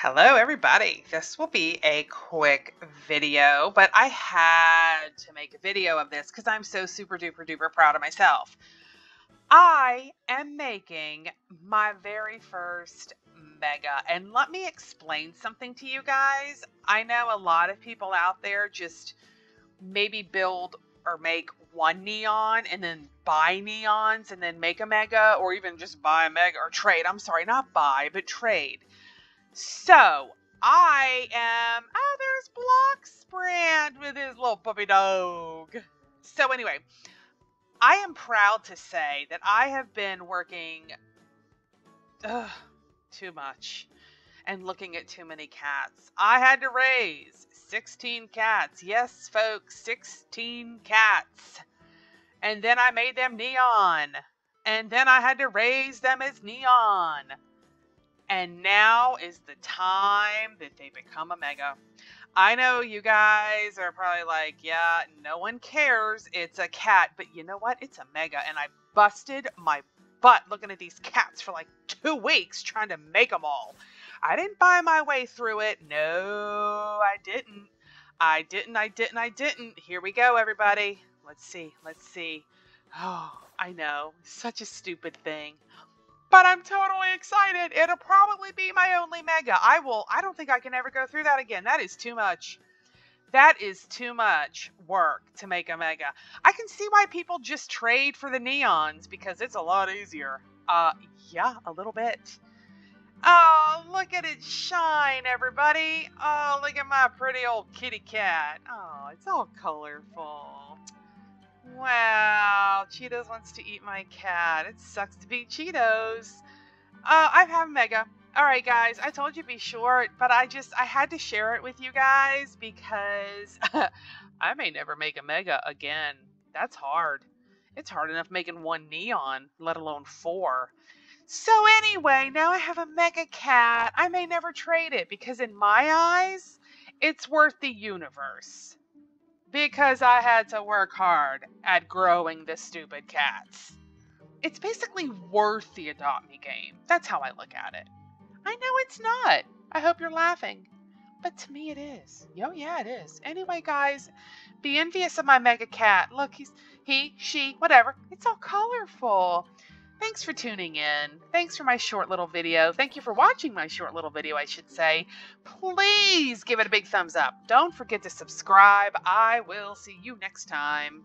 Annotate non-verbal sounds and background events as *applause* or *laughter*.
Hello, everybody. This will be a quick video, but I had to make a video of this because I'm so super duper duper proud of myself. I am making my very first mega, and let me explain something to you guys. I know a lot of people out there just maybe build or make one neon and then buy neons and then make a mega, or even just buy a mega or trade. I'm sorry, not buy, but trade so I am. Oh, there's Bloxbrand with his little puppy dog. So anyway, I am proud to say that I have been working ugh, too much and looking at too many cats. I had to raise 16 cats. Yes, folks, 16 cats. And then I made them neon. And then I had to raise them as neon. And now is the time that they become a mega. I know you guys are probably like, yeah, no one cares. It's a cat. But you know what? It's a mega. And I busted my butt looking at these cats for like two weeks trying to make them all. I didn't buy my way through it. No, I didn't. I didn't, I didn't, I didn't. Here we go, everybody. Let's see, let's see. Oh, I know. Such a stupid thing but I'm totally excited. It'll probably be my only mega. I will. I don't think I can ever go through that again. That is too much. That is too much work to make a mega. I can see why people just trade for the neons because it's a lot easier. Uh, yeah, a little bit. Oh, look at it shine, everybody. Oh, look at my pretty old kitty cat. Oh, it's all colorful. Cheetos wants to eat my cat. It sucks to be Cheetos. Uh, I have a Mega. Alright guys, I told you to be short, but I just, I had to share it with you guys because *laughs* I may never make a Mega again. That's hard. It's hard enough making one Neon, let alone four. So anyway, now I have a Mega Cat. I may never trade it because in my eyes, it's worth the universe because I had to work hard at growing the stupid cats. It's basically worth the Adopt Me game. That's how I look at it. I know it's not. I hope you're laughing. But to me it is. Oh yeah, it is. Anyway, guys, be envious of my mega cat. Look, he's he, she, whatever. It's all colorful. Thanks for tuning in. Thanks for my short little video. Thank you for watching my short little video, I should say. Please give it a big thumbs up. Don't forget to subscribe. I will see you next time.